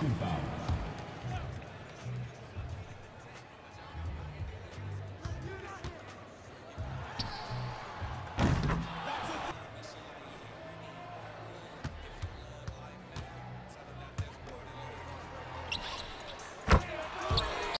Goodbye.